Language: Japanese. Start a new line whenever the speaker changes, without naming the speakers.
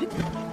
Hit.